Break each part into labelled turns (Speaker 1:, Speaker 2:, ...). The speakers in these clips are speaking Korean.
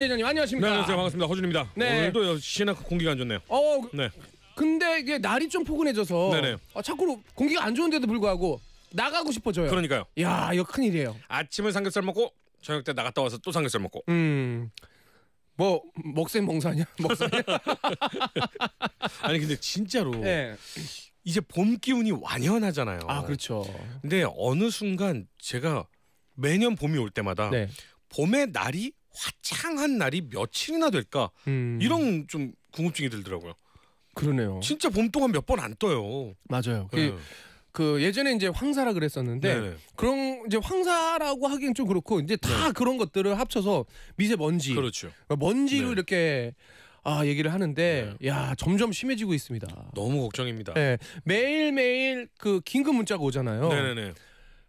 Speaker 1: 회장님
Speaker 2: 네,
Speaker 1: 안녕하십니까?
Speaker 2: 안녕하세요. 반갑습니다. 허준입니다.
Speaker 1: 네.
Speaker 2: 오늘도 시나 공기가 안 좋네요.
Speaker 1: 어,
Speaker 2: 네.
Speaker 1: 근데 이게 날이 좀 포근해져서
Speaker 2: 네네.
Speaker 1: 아, 자꾸 공기가 안 좋은데도 불구하고 나가고 싶어져요.
Speaker 2: 그러니까요.
Speaker 1: 야, 이거 큰 일이에요.
Speaker 2: 아침은 삼겹살 먹고 저녁 때 나갔다 와서 또 삼겹살 먹고.
Speaker 1: 음. 뭐 먹셈 멍사냐? 먹사냐?
Speaker 2: 아니 근데 진짜로
Speaker 1: 네.
Speaker 2: 이제 봄 기운이 완연하잖아요.
Speaker 1: 아, 그렇죠.
Speaker 2: 근데 어느 순간 제가 매년 봄이 올 때마다
Speaker 1: 네.
Speaker 2: 봄의 날이 화창한 날이 며칠이나 될까
Speaker 1: 음.
Speaker 2: 이런 좀 궁금증이 들더라고요.
Speaker 1: 그러네요.
Speaker 2: 진짜 봄 동안 몇 번 안 떠요.
Speaker 1: 맞아요.
Speaker 2: 네.
Speaker 1: 그, 그 예전에 이제 황사라 그랬었는데
Speaker 2: 네네.
Speaker 1: 그런 이제 황사라고 하기엔 좀 그렇고 이제 다 그런 것들을 합쳐서 미세먼지,
Speaker 2: 그렇죠.
Speaker 1: 먼지로
Speaker 2: 네.
Speaker 1: 이렇게 아 얘기를 하는데 야 점점 심해지고 있습니다.
Speaker 2: 너무 걱정입니다.
Speaker 1: 네, 매일 매일 그 긴급 문자가 오잖아요.
Speaker 2: 네네네.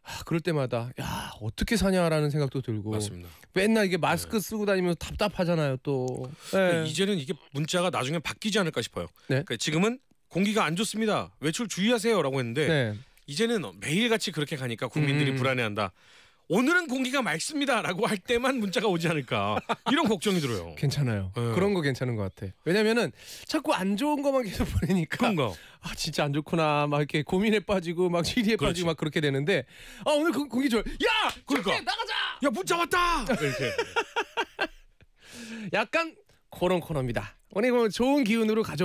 Speaker 1: 아, 그럴 때마다 야 어떻게 사냐라는 생각도 들고
Speaker 2: 맞습니다.
Speaker 1: 맨날 이게 마스크 쓰고 다니면서 답답하잖아요 또. 네.
Speaker 2: 이제는 이게 문자가 나중에 바뀌지 않을까 싶어요.
Speaker 1: 네.
Speaker 2: 그러니까 지금은 공기가 안 좋습니다. 외출 주의하세요라고 했는데
Speaker 1: 네.
Speaker 2: 이제는 매일같이 그렇게 가니까 국민들이
Speaker 1: 음.
Speaker 2: 불안해한다. 오늘은 공기가 맑습니다라고 할 때만 문자가 오지 않을까 이런 걱정이 들어요.
Speaker 1: 괜찮아요.
Speaker 2: 네.
Speaker 1: 그런 거 괜찮은 것 같아. 왜냐면은 자꾸 안 좋은 것만 계속 보내니까
Speaker 2: 그런가?
Speaker 1: 아 진짜 안 좋구나 막 이렇게 고민에 빠지고 막 시리에
Speaker 2: 그렇지.
Speaker 1: 빠지고 막 그렇게 되는데 아 오늘 공- 공기 좋아. 야
Speaker 2: 그러니까.
Speaker 1: 그러니까 나가자.
Speaker 2: 야 문자 왔다 이렇게.
Speaker 1: 약간 그런 코너입니다. 오늘 뭐 좋은 기운으로 가져.